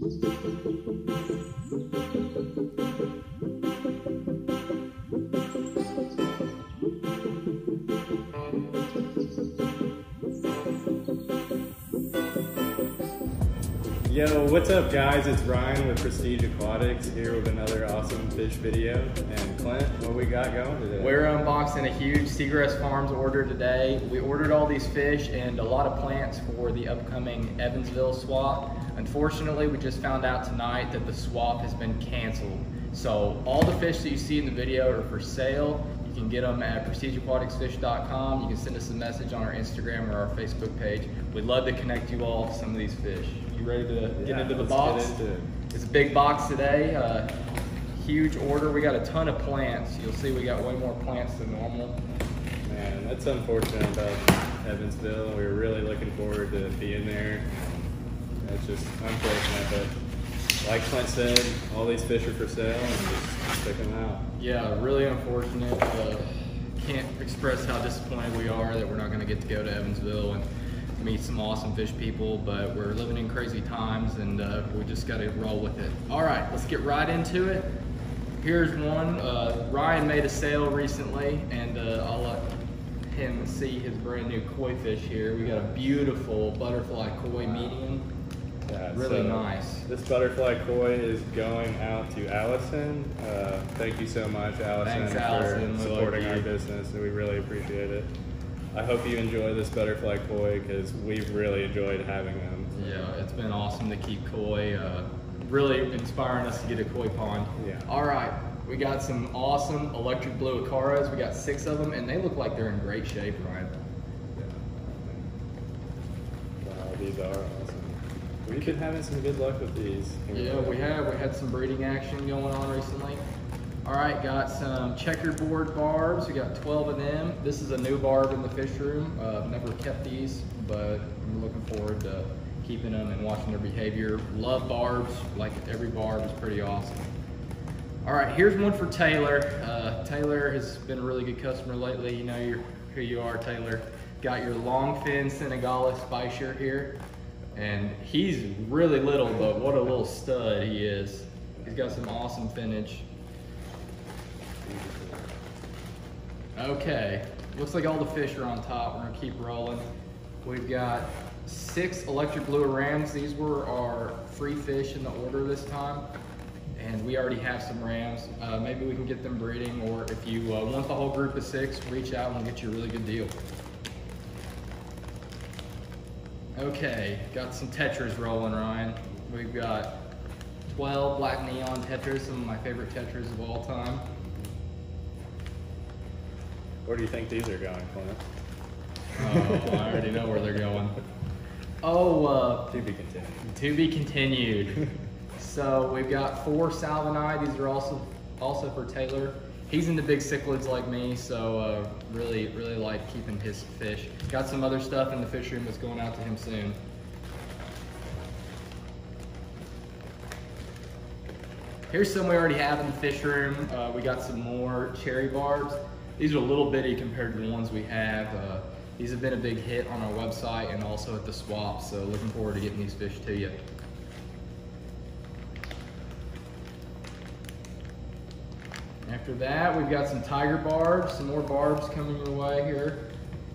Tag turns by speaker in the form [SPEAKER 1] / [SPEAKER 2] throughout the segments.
[SPEAKER 1] Yo, what's up guys? It's Ryan with Prestige Aquatics here with another awesome fish video. And Clint, what we got going today?
[SPEAKER 2] We're unboxing a huge Segrest Farms order today. We ordered all these fish and a lot of plants for the upcoming Evansville swap. Unfortunately, we just found out tonight that the swap has been canceled. So all the fish that you see in the video are for sale. You can get them at prestigeaquaticsfish.com. You can send us a message on our Instagram or our Facebook page. We'd love to connect you all to some of these fish. You ready to get
[SPEAKER 1] Yeah,
[SPEAKER 2] into the box?
[SPEAKER 1] into it.
[SPEAKER 2] It's a big box today. Uh, huge order. We got a ton of plants. You'll see we got way more plants than normal.
[SPEAKER 1] Man, that's unfortunate about Evansville. We were really looking forward to being there. It's just unfortunate, but like Clint said, all these fish are for sale and just pick them out.
[SPEAKER 2] Yeah, really unfortunate. Uh, can't express how disappointed we are that we're not going to get to go to Evansville and meet some awesome fish people, but we're living in crazy times and uh, we just got to roll with it. All right, let's get right into it. Here's one. Uh, Ryan made a sale recently, and uh, I'll let him see his brand new koi fish here. We got a beautiful butterfly koi medium.
[SPEAKER 1] Yeah,
[SPEAKER 2] Really
[SPEAKER 1] so
[SPEAKER 2] nice.
[SPEAKER 1] This butterfly koi is going out to Allison. Uh, thank you so much, Allison,
[SPEAKER 2] Thanks,
[SPEAKER 1] for
[SPEAKER 2] Allison.
[SPEAKER 1] Supporting our business, and we really appreciate it. I hope you enjoy this butterfly koi because we've really enjoyed having them.
[SPEAKER 2] Yeah, it's been awesome to keep koi. Uh, really inspiring us to get a koi pond.
[SPEAKER 1] Yeah.
[SPEAKER 2] All right, we got some awesome electric blue acaras. We got six of them, and they look like they're in great shape, Ryan.
[SPEAKER 1] Wow, these are awesome. We've been having some good luck with these.
[SPEAKER 2] Yeah, we have. We had some breeding action going on recently. All right, got some checkerboard barbs. We got 12 of them. This is a new barb in the fish room. Uh, never kept these, but I'm looking forward to keeping them and watching their behavior. Love barbs. Like every barb is pretty awesome. All right, here's one for Taylor. Uh, Taylor has been a really good customer lately. You know who you are, Taylor. Got your long fin Senegalese bichir here. And he's really little, but what a little stud he is. He's got some awesome finnage. Okay, looks like all the fish are on top. We're gonna keep rolling. We've got six electric blue rams. These were our free fish in the order this time. And we already have some rams. Uh, maybe we can get them breeding, or if you uh, want the whole group of six, reach out and we'll get you a really good deal. Okay, got some tetras rolling, Ryan. We've got 12 black neon tetras, some of my favorite tetras of all time.
[SPEAKER 1] Where do you think these are going, Clint?
[SPEAKER 2] Oh, I already know where they're going. Oh, uh,
[SPEAKER 1] To be continued.
[SPEAKER 2] to be continued. so we've got four salvini. These are also also for Taylor. He's into big cichlids like me, so uh, really, really like keeping his fish. Got some other stuff in the fish room that's going out to him soon. Here's some we already have in the fish room. Uh, we got some more cherry barbs. These are a little bitty compared to the ones we have. Uh, these have been a big hit on our website and also at the swap, so looking forward to getting these fish to you. After that, we've got some tiger barbs, some more barbs coming your way here.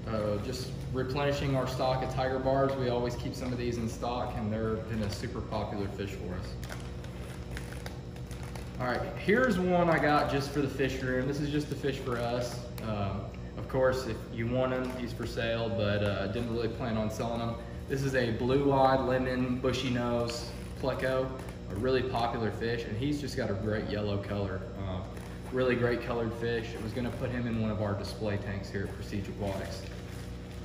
[SPEAKER 2] Uh, just replenishing our stock of tiger barbs. We always keep some of these in stock and they're been a super popular fish for us. All right, here's one I got just for the fish room. This is just a fish for us. Um, of course, if you want them, he's for sale, but uh, didn't really plan on selling them. This is a blue-eyed lemon bushy nose pleco, a really popular fish, and he's just got a great yellow color. Uh, really great colored fish. It was gonna put him in one of our display tanks here at Prestige Aquatics.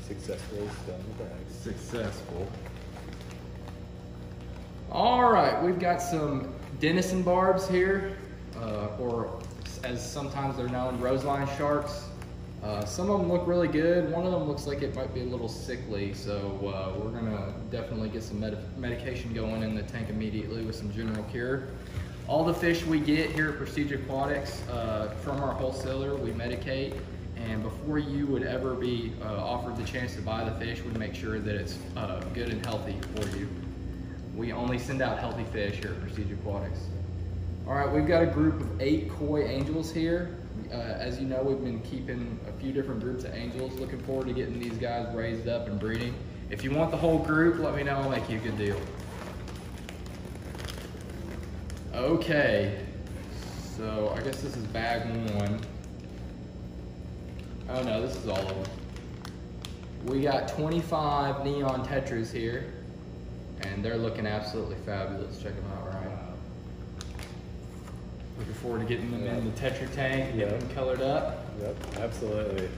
[SPEAKER 1] Successfully done the bags.
[SPEAKER 2] Successful. All right, we've got some Denison barbs here, uh, or as sometimes they're known, roseline sharks. Uh, some of them look really good. One of them looks like it might be a little sickly, so uh, we're gonna definitely get some med medication going in the tank immediately with some General Cure. All the fish we get here at Prestige Aquatics uh, from our wholesaler, we medicate. And before you would ever be uh, offered the chance to buy the fish, we make sure that it's uh, good and healthy for you. We only send out healthy fish here at Prestige Aquatics. All right, we've got a group of eight koi angels here. Uh, as you know, we've been keeping a few different groups of angels. Looking forward to getting these guys raised up and breeding. If you want the whole group, let me know. I'll make you a good deal. Okay, so I guess this is bag one. Oh no, this is all of them. We got 25 neon tetras here, and they're looking absolutely fabulous. Check them out, right? Looking forward to getting them in the tetra tank, getting them colored up.
[SPEAKER 1] Yep, absolutely.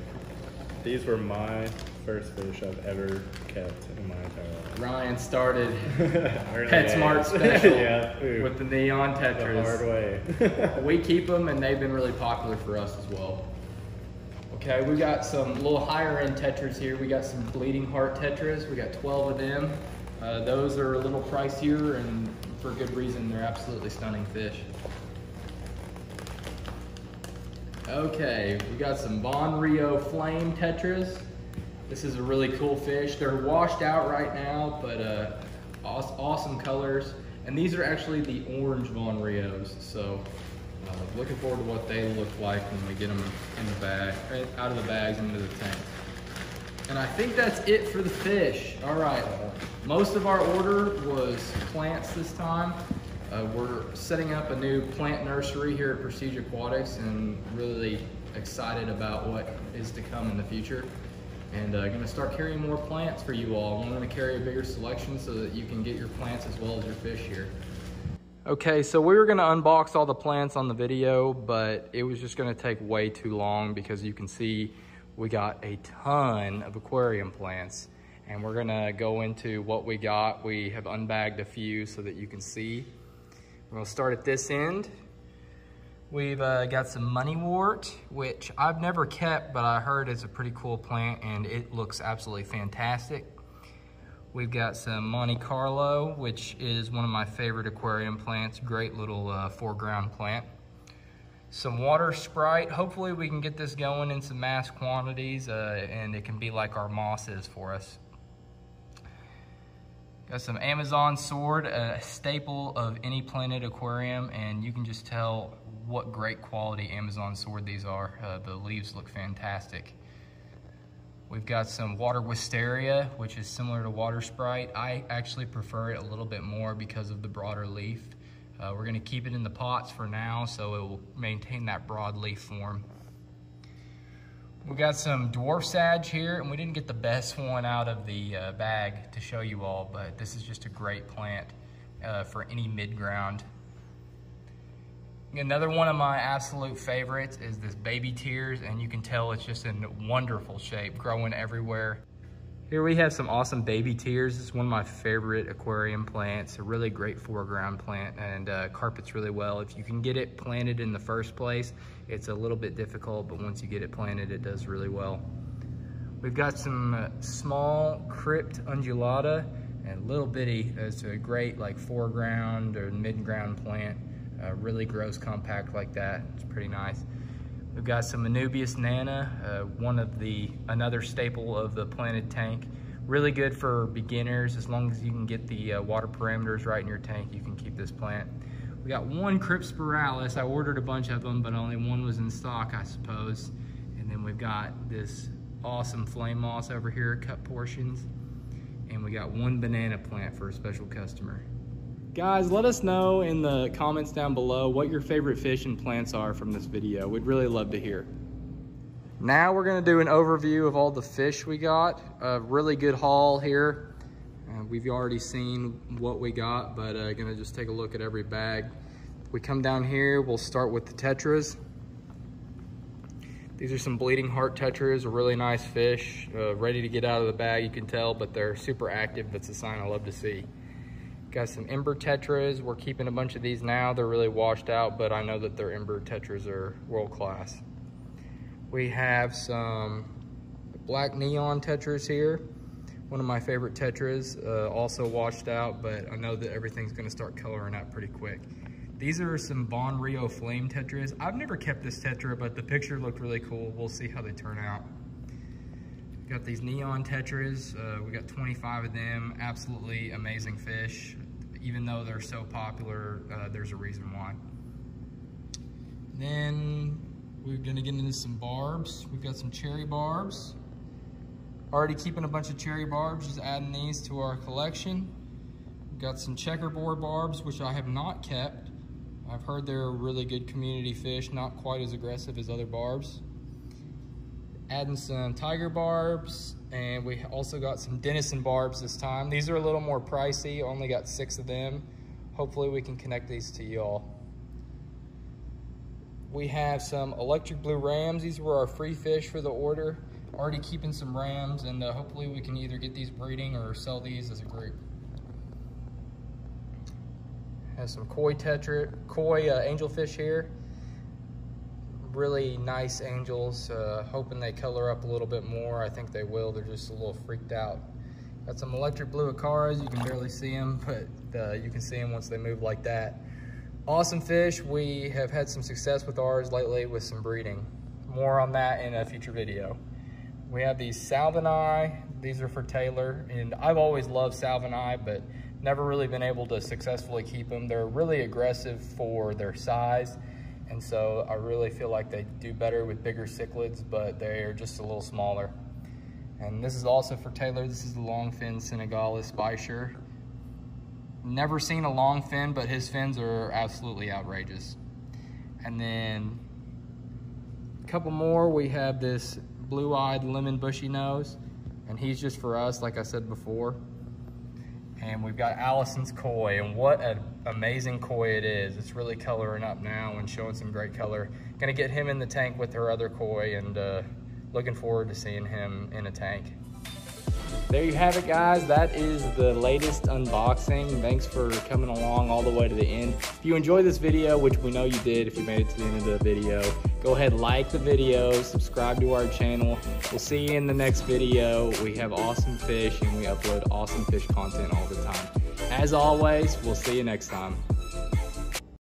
[SPEAKER 1] These were my first fish I've ever kept in my entire life.
[SPEAKER 2] Ryan started PetSmart special
[SPEAKER 1] yeah,
[SPEAKER 2] with the neon tetras.
[SPEAKER 1] the hard way.
[SPEAKER 2] we keep them and they've been really popular for us as well. Okay, we got some little higher end tetras here. We got some bleeding heart tetras. We got 12 of them. Uh, those are a little pricier and for good reason. They're absolutely stunning fish. Okay, we got some Von Rio Flame tetras. This is a really cool fish. They're washed out right now, but uh, awesome, colors. And these are actually the orange Von Rios. So uh, looking forward to what they look like when we get them in the bag, out of the bags into the tank. And I think that's it for the fish. All right, most of our order was plants this time. Uh, we're setting up a new plant nursery here at Prestige Aquatics and really excited about what is to come in the future. And uh, gonna start carrying more plants for you all. I'm gonna carry a bigger selection so that you can get your plants as well as your fish here. Okay, so we were gonna unbox all the plants on the video, but it was just gonna take way too long because you can see we got a ton of aquarium plants and we're gonna go into what we got. We have unbagged a few so that you can see. We're gonna start at this end. We've uh, got some moneywort, which I've never kept, but I heard it's a pretty cool plant and it looks absolutely fantastic. We've got some Monte Carlo, which is one of my favorite aquarium plants. Great little uh, foreground plant. Some water sprite. Hopefully we can get this going in some mass quantities uh, and it can be like our moss is for us. Got some Amazon sword, a staple of any Planet aquarium, and you can just tell what great quality Amazon sword these are. Uh, the leaves look fantastic. We've got some water wisteria, which is similar to water sprite. I actually prefer it a little bit more because of the broader leaf. Uh, we're gonna keep it in the pots for now, so it will maintain that broad leaf form. We got some dwarf sage here, and we didn't get the best one out of the uh, bag to show you all, but this is just a great plant uh, for any mid-ground. Another one of my absolute favorites is this baby tears, and you can tell it's just in wonderful shape, growing everywhere. Here we have some awesome baby tears. It's one of my favorite aquarium plants, a really great foreground plant and uh, carpets really well. If you can get it planted in the first place, it's a little bit difficult, but once you get it planted, it does really well. We've got some uh, small crypt undulata and little bitty. It's a great like foreground or mid-ground plant. Uh, really grows compact like that. It's pretty nice. We've got some Anubias nana, uh, one of the, another staple of the planted tank. Really good for beginners. As long as you can get the uh, water parameters right in your tank, you can keep this plant. We got one Crypt spiralis. I ordered a bunch of them, but only one was in stock, I suppose. And then we've got this awesome flame moss over here, cut portions. And we got one banana plant for a special customer. Guys, let us know in the comments down below what your favorite fish and plants are from this video. We'd really love to hear. Now we're gonna do an overview of all the fish we got. A really good haul here. Uh, we've already seen what we got, but uh, gonna just take a look at every bag. We come down here, we'll start with the tetras. These are some bleeding heart tetras, a really nice fish, uh, ready to get out of the bag, you can tell, but they're super active. That's a sign I love to see. Got some ember tetras. We're keeping a bunch of these now. They're really washed out, but I know that their ember tetras are world class. We have some black neon tetras here. One of my favorite tetras, uh, also washed out, but I know that everything's gonna start coloring out pretty quick. These are some Von Rio Flame tetras. I've never kept this tetra, but the picture looked really cool. We'll see how they turn out. Got these neon tetras. Uh, we got 25 of them. Absolutely amazing fish. even though they're so popular, uh, there's a reason why. Then we're gonna get into some barbs. We've got some cherry barbs. Already keeping a bunch of cherry barbs, just adding these to our collection. We've got some checkerboard barbs, which I have not kept. I've heard they're a really good community fish, not quite as aggressive as other barbs. Adding some tiger barbs, and we also got some Denison barbs this time. These are a little more pricey, only got six of them. Hopefully we can connect these to y'all. We have some electric blue rams. These were our free fish for the order. Already keeping some rams, and uh, hopefully we can either get these breeding or sell these as a group. Has some koi tetra, koi uh, angelfish here. Really nice angels. Uh, hoping they color up a little bit more. I think they will. They're just a little freaked out. Got some electric blue acaras. You can barely see them, but uh, you can see them once they move like that. Awesome fish. We have had some success with ours lately with some breeding. More on that in a future video. We have these Salvini. These are for Taylor, and I've always loved Salvini, but never really been able to successfully keep them. They're really aggressive for their size, and so I really feel like they do better with bigger cichlids, but they're just a little smaller. And this is also for Taylor. This is the longfin Senegalese Bichir. Never seen a long fin, but his fins are absolutely outrageous. And then a couple more, we have this blue-eyed lemon bushy nose, and he's just for us, like I said before. And we've got Allison's koi, and what an amazing koi it is. It's really coloring up now and showing some great color. Gonna get him in the tank with her other koi, and uh, looking forward to seeing him in a tank. There you have it, guys. That is the latest unboxing. Thanks for coming along all the way to the end. If you enjoyed this video, which we know you did if you made it to the end of the video, go ahead, like the video, subscribe to our channel. We'll see you in the next video. We have awesome fish and we upload awesome fish content all the time. As always, we'll see you next time.